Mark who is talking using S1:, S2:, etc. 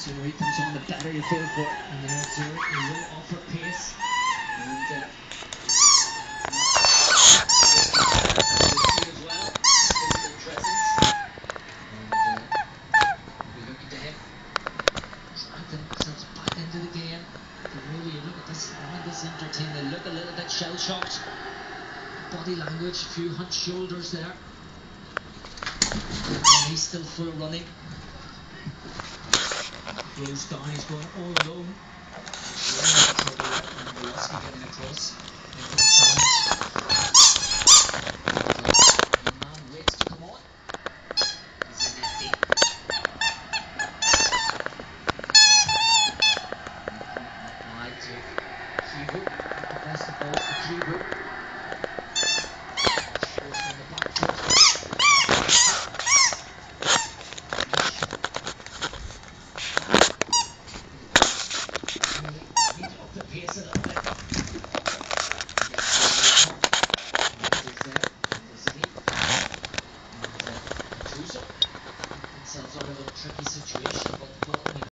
S1: Trying to themselves back into the game. But really you look at this around this Inter team, they look a little bit shell shocked. Body language, a few hunched shoulders there. And he's still full running. Goes down, he's going all alone. And Velosky getting across. And, for. some sort of a tricky situation, but well, you know.